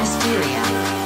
Mysteria.